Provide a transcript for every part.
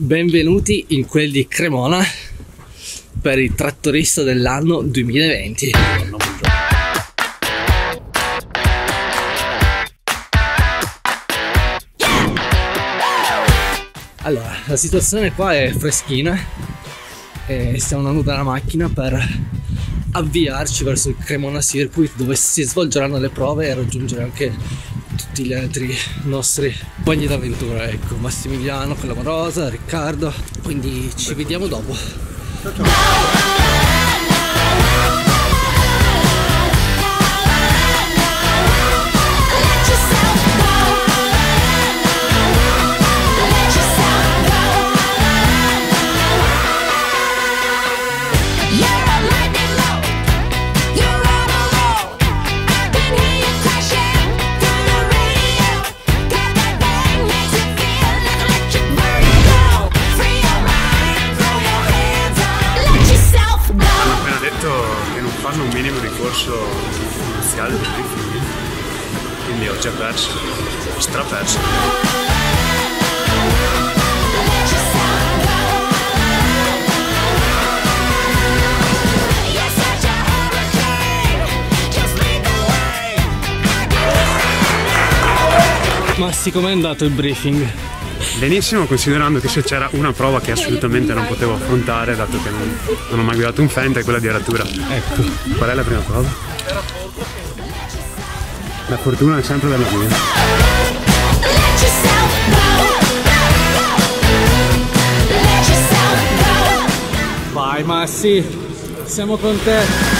Benvenuti in quel di Cremona per il trattorista dell'anno 2020. Allora, la situazione qua è freschina e stiamo andando dalla macchina per avviarci verso il Cremona Circuit dove si svolgeranno le prove e raggiungere anche tutti gli altri nostri compagni d'avventura, ecco, Massimiliano, Clamorosa, Riccardo, quindi ci vediamo dopo. Ciao ciao. Già perso, straperso. Massi, com'è andato il briefing? Benissimo, considerando che se c'era una prova che assolutamente non potevo affrontare, dato che non, non ho mai guidato un Fenta, è quella di aratura. Ecco. Qual è la prima prova? La fortuna è sempre della mia. Vai Massi, siamo con te.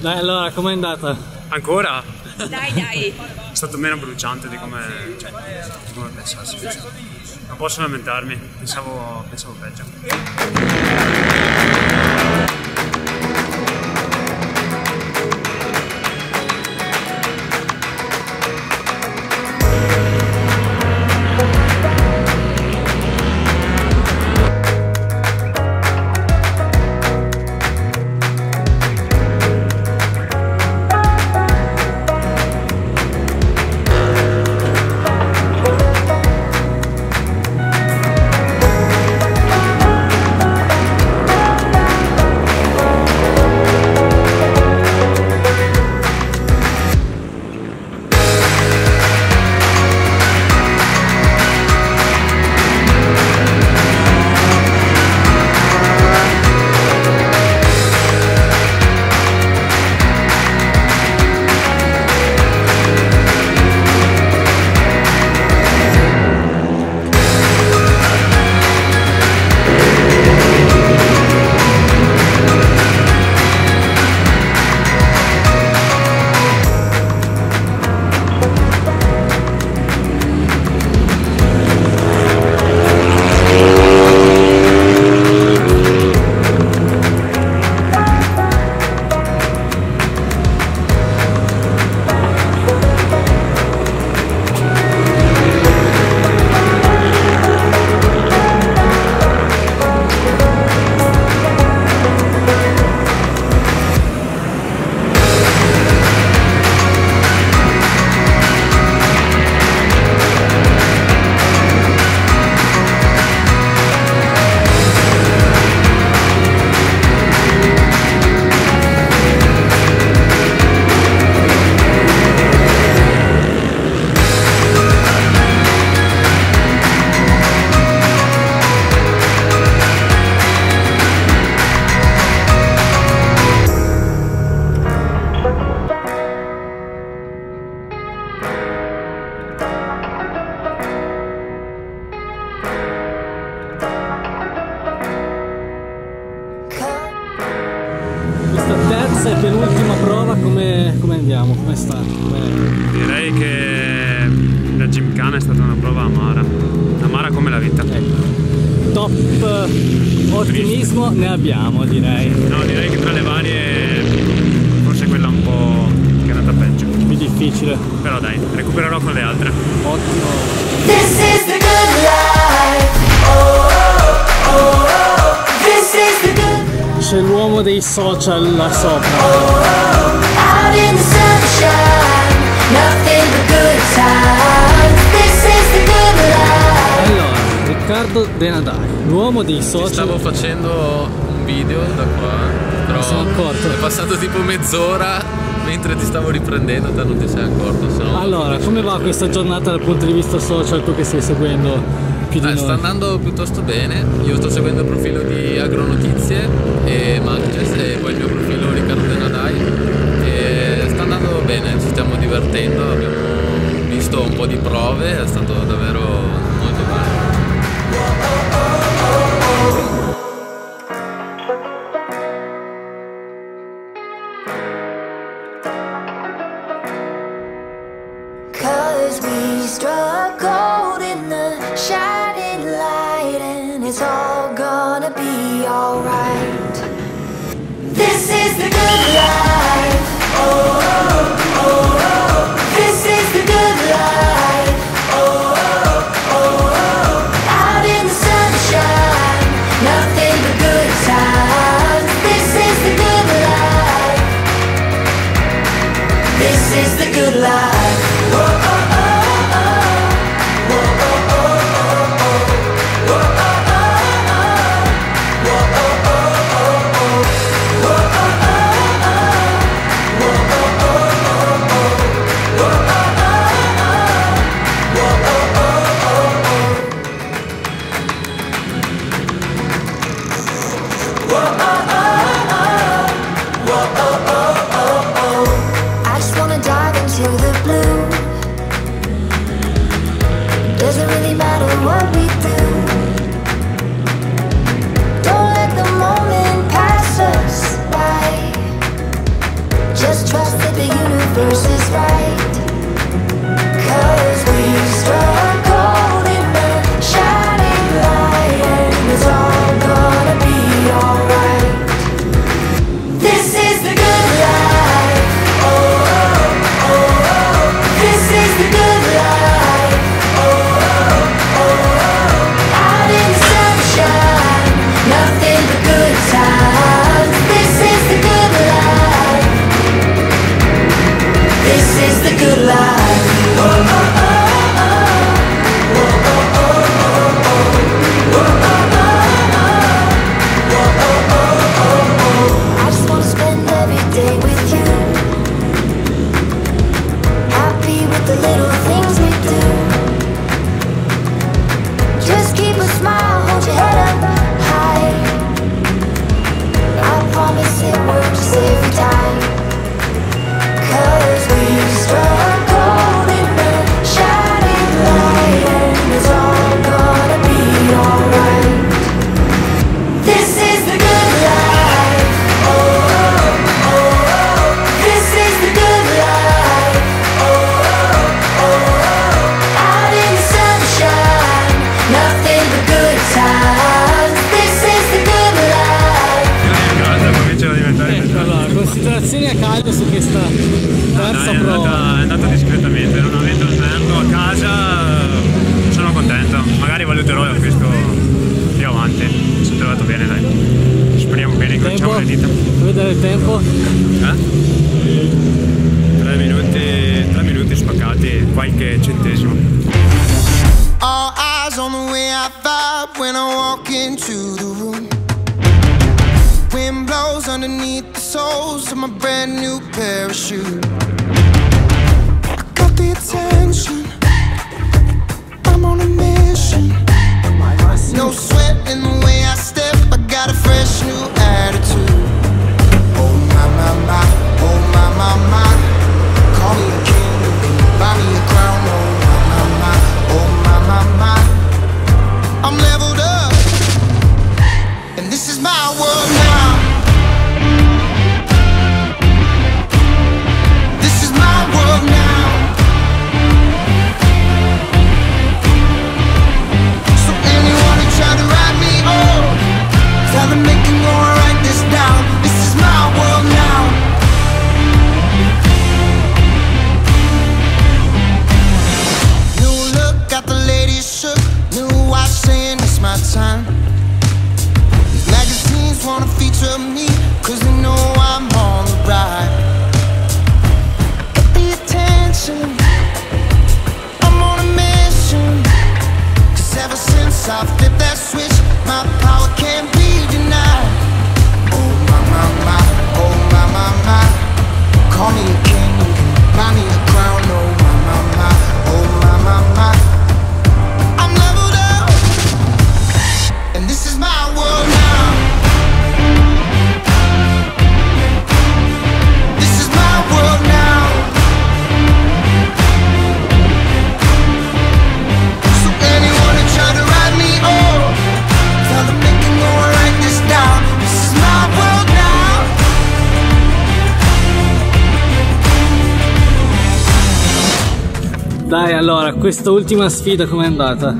Dai allora, com'è andata? Ancora? Dai dai! È stato meno bruciante di come, cioè, di come pensassi. Non posso lamentarmi, pensavo, pensavo peggio. Andiamo? Come sta? Beh, Direi che la Gymkhana è stata una prova amara. Amara come la vita. ecco. Top ottimismo ne abbiamo direi. No, direi che tra le varie forse quella un po' che è andata peggio. Più difficile. Però dai, recupererò con le altre. Ottimo. L'uomo dei social là sopra. out in the sunshine. Nothing but good times. This is the good life. Allora, Riccardo De Nadai, l'uomo dei social. Stavo facendo un video da qua, però sono accorto. è passato tipo mezz'ora mentre ti stavo riprendendo, te non ti sei accorto, se no... Allora, come va questa giornata dal punto di vista social tu che stai seguendo più di Eh, sta noi? andando piuttosto bene, io sto seguendo il profilo di Agronotizie e Manches e poi il mio profilo Riccardo De Nadai e sta andando bene, ci stiamo divertendo, abbiamo visto un po' di prove, è stato davvero molto bello. It's all gonna be alright. Caldo su questa terza Dai, è, prova. andata, è andata discretamente, non avendo il snervo a casa sono contento. Magari valuterò l'acquisto più avanti. Mi sono trovato bene, dai. Speriamo bene, incrociamo le dita. Vedere il tempo? Eh? Tre minuti, tre minuti spaccati, qualche centesimo. All eyes on the way I vibe when I walk into the room. Wind blows underneath the soles of my brand new parachute. I got the attention. I'm on a mission. No sweat in the way I step. I got a fresh new attitude. Oh my my my, oh my my my. Dai, allora, questa ultima sfida com'è andata?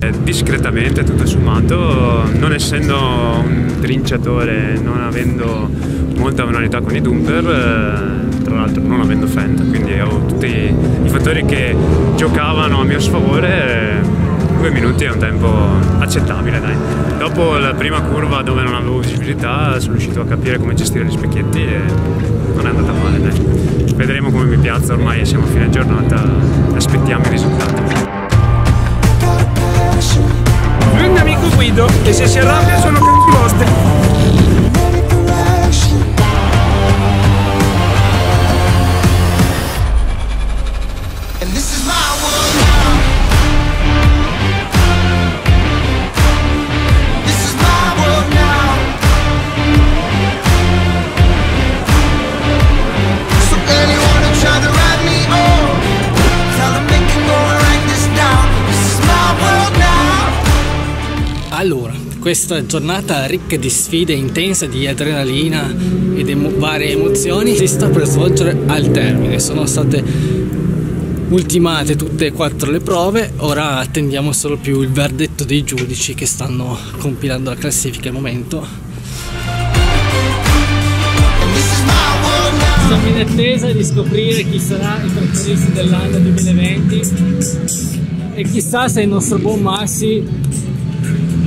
Eh, Discretamente, tutto sommato, non essendo un trinciatore, non avendo molta manualità con i dumper, eh, tra l'altro non avendo fenda, quindi avevo tutti i fattori che giocavano a mio sfavore. eh, Due minuti è un tempo accettabile, dai. Dopo la prima curva dove non avevo visibilità sono riuscito a capire come gestire gli specchietti e non è andata male, dai. Piazza, ormai siamo a fine giornata, aspettiamo i risultati. Lui è un mio amico Guido e se si arrabbia sono cazzi vostri. Questa giornata ricca di sfide intense, di adrenalina e di varie emozioni si sta per svolgere al termine. Sono state ultimate tutte e quattro le prove, ora attendiamo solo più il verdetto dei giudici che stanno compilando la classifica al momento. Siamo in attesa di scoprire chi sarà il trattorista dell'anno 2020 e chissà se il nostro buon Massi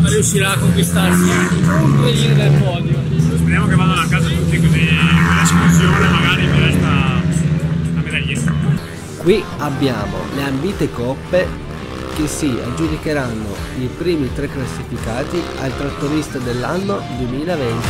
riuscirà a conquistarsi un trenino del podio. Speriamo che vadano a casa tutti così l'esclusione magari mi resta la medaglietta. Qui abbiamo le ambite coppe che si aggiudicheranno i primi tre classificati al trattorista dell'anno 2020.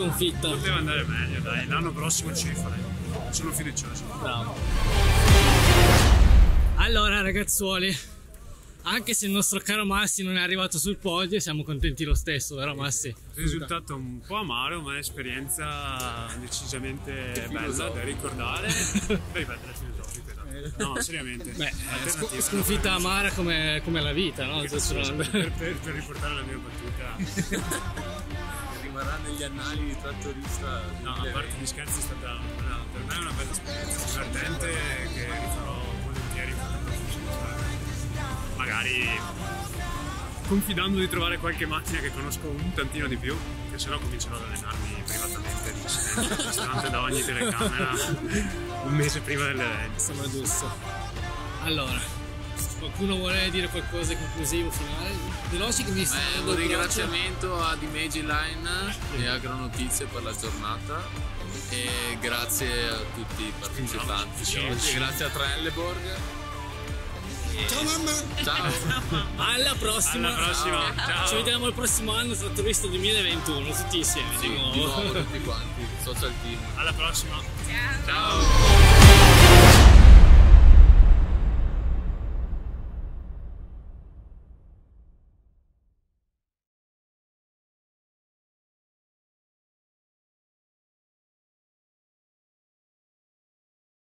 Sconfitta? Poteva andare meglio, dai, l'anno prossimo ci rifaremo. Sono fiducioso. Bravo. Allora ragazzuoli, anche se il nostro caro Massi non è arrivato sul podio, siamo contenti lo stesso, vero Massi? Risultato un po' amaro, ma esperienza decisamente bella da ricordare. Per ripetere filosofico, esatto. No, seriamente. Beh, eh, sc- sconfitta amara come, come la vita, no? Per, per- per riportare la mia battuta. Rimarrà negli annali di trattorista. No, a parte gli scherzi è stata una, per me una bella esperienza, divertente che rifarò volentieri. Magari confidando di trovare qualche macchina che conosco un tantino di più, che se no comincerò ad allenarmi privatamente dissidente, distante da ogni telecamera un mese prima dell'evento. sembra giusto. Allora, qualcuno vuole dire qualcosa di conclusivo finale? Veloci che mi sta Beh, un ringraziamento ad Imagine Line e a Agronotizie per la giornata e grazie a tutti i partecipanti di oggi, grazie a Trelleborg. Ciao mamma. Ciao! Alla prossima! Alla prossima, ciao. Ci vediamo il prossimo anno, Trattorista 2021, tutti insieme di Di nuovo. nuovo tutti quanti, social team. Alla prossima! Ciao. Ciao.